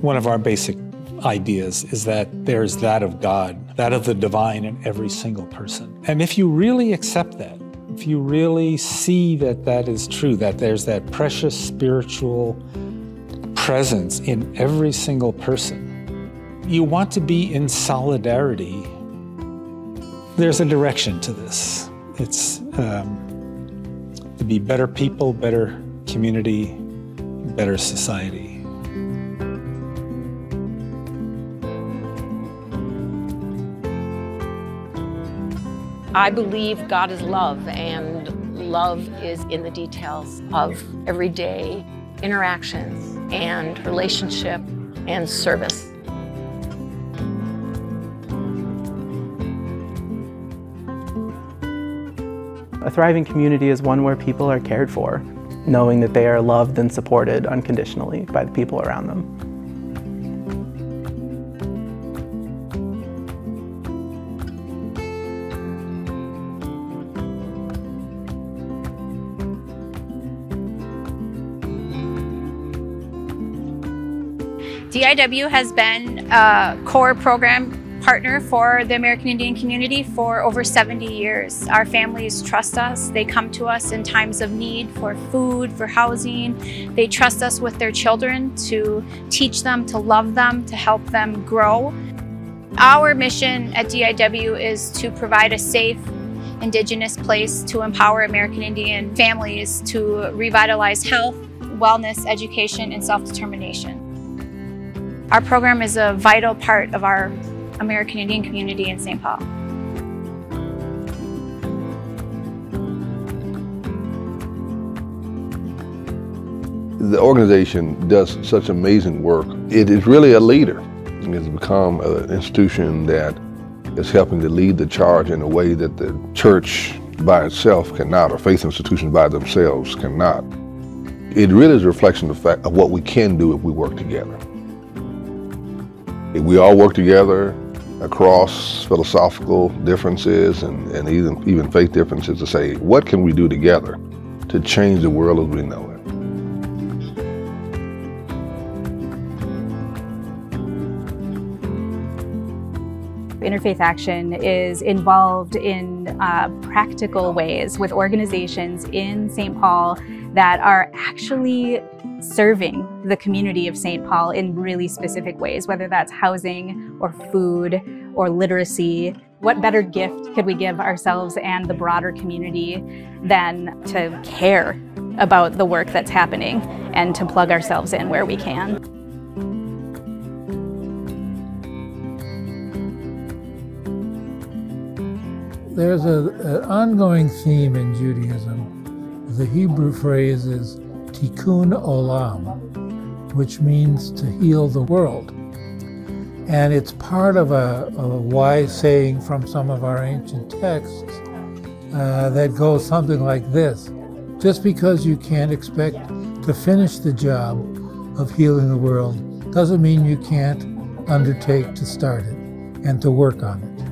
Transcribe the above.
One of our basic ideas is that there's that of God, that of the divine in every single person. And if you really accept that, if you really see that that is true, that there's that precious spiritual presence in every single person, you want to be in solidarity. There's a direction to this. It's um, to be better people, better community, better society. I believe God is love, and love is in the details of everyday interactions and relationship and service. A thriving community is one where people are cared for, knowing that they are loved and supported unconditionally by the people around them. DIW has been a core program partner for the American Indian community for over 70 years. Our families trust us. They come to us in times of need for food, for housing. They trust us with their children to teach them, to love them, to help them grow. Our mission at DIW is to provide a safe, Indigenous place to empower American Indian families to revitalize health, wellness, education, and self-determination. Our program is a vital part of our American Indian community in St. Paul. The organization does such amazing work. It is really a leader. It has become an institution that is helping to lead the charge in a way that the church by itself cannot, or faith institutions by themselves cannot. It really is a reflection of, the fact of what we can do if we work together. We all work together across philosophical differences and, and even, even faith differences to say, what can we do together to change the world as we know it? Interfaith Action is involved in uh, practical ways with organizations in St. Paul that are actually serving the community of St. Paul in really specific ways, whether that's housing or food or literacy. What better gift could we give ourselves and the broader community than to care about the work that's happening and to plug ourselves in where we can? There's an ongoing theme in Judaism. The Hebrew phrase is tikkun olam, which means to heal the world. And it's part of a, a wise saying from some of our ancient texts uh, that goes something like this Just because you can't expect to finish the job of healing the world doesn't mean you can't undertake to start it and to work on it.